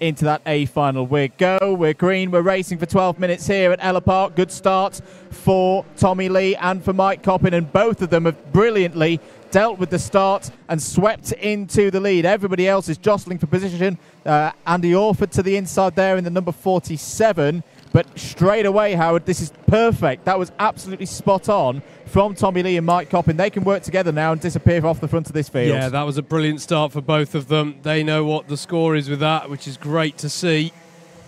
into that A final. We're go, we're green, we're racing for 12 minutes here at Ella Park. Good start for Tommy Lee and for Mike Coppin, and both of them have brilliantly dealt with the start and swept into the lead. Everybody else is jostling for position. Uh, Andy Orford to the inside there in the number 47. But straight away, Howard, this is perfect. That was absolutely spot on from Tommy Lee and Mike Coppin. They can work together now and disappear off the front of this field. Yeah, that was a brilliant start for both of them. They know what the score is with that, which is great to see.